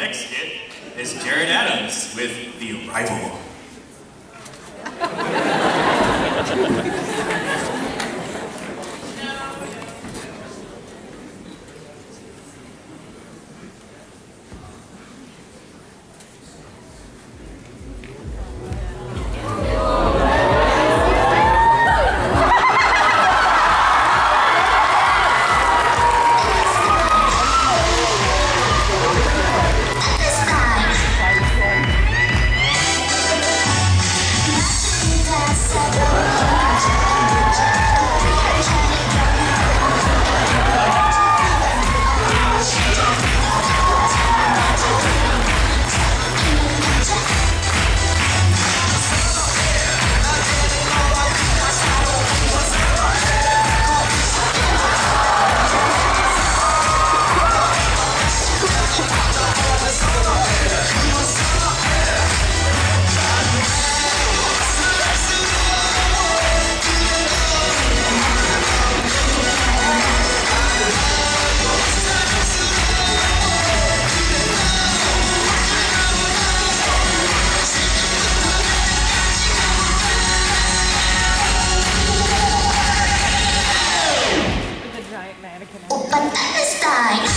next skit is Jared Adams with The Arrival. Vatican. But that is time.